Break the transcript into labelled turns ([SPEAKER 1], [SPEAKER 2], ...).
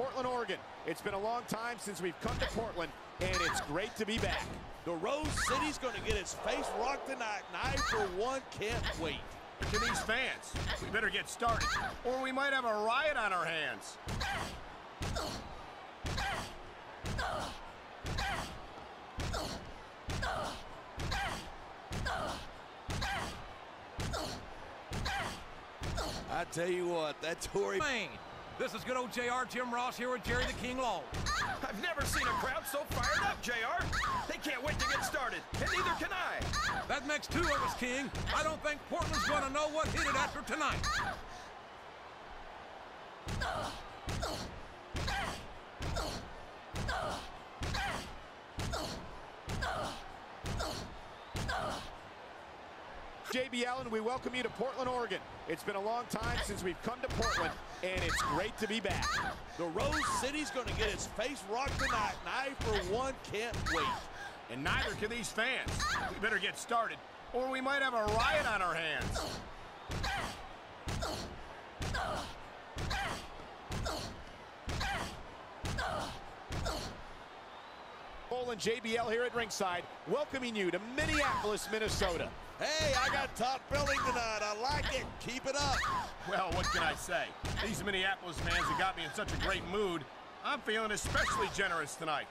[SPEAKER 1] Portland, Oregon. It's been a long time since we've come to Portland, and it's great to be back.
[SPEAKER 2] The Rose City's going to get its face rocked tonight, and I, for one, can't wait.
[SPEAKER 3] To these fans, we better get started, or we might have a riot on our hands.
[SPEAKER 2] I tell you what, that Tory...
[SPEAKER 4] Maine. This is good old JR Jim Ross here with Jerry the King Lawler.
[SPEAKER 5] I've never seen a crowd so fired up, JR. They can't wait to get started, and neither can I.
[SPEAKER 4] That makes two of us, King. I don't think Portland's to know what hit it after tonight.
[SPEAKER 1] JB Allen, we welcome you to Portland, Oregon. It's been a long time since we've come to Portland, and it's great to be back.
[SPEAKER 2] The Rose City's going to get its face rocked tonight, and I, for one, can't wait.
[SPEAKER 3] And neither can these fans. We better get started, or we might have a riot on our hands.
[SPEAKER 1] Cole and JBL here at ringside, welcoming you to Minneapolis, Minnesota.
[SPEAKER 2] Hey, I got top billing tonight. I like it. Keep it up.
[SPEAKER 3] Well, what can I say? These Minneapolis fans have got me in such a great mood. I'm feeling especially generous tonight.